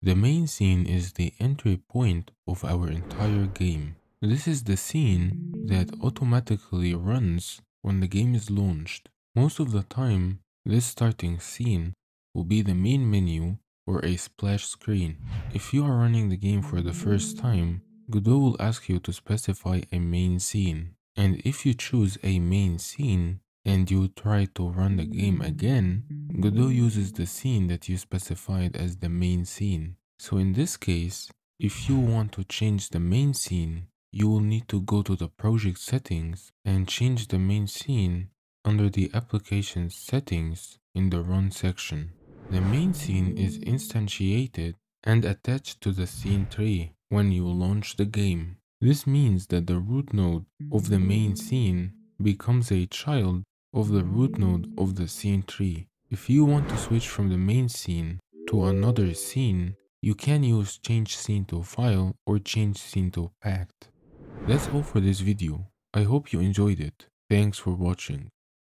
The main scene is the entry point of our entire game. This is the scene that automatically runs when the game is launched. Most of the time, this starting scene will be the main menu or a splash screen. If you are running the game for the first time, Godot will ask you to specify a main scene. And if you choose a main scene and you try to run the game again, Godot uses the scene that you specified as the main scene. So in this case, if you want to change the main scene, you will need to go to the project settings and change the main scene under the application settings in the run section. The main scene is instantiated and attached to the scene tree when you launch the game. This means that the root node of the main scene becomes a child of the root node of the scene tree. If you want to switch from the main scene to another scene, you can use change scene to file or change scene to packed. That's all for this video. I hope you enjoyed it. Thanks for watching.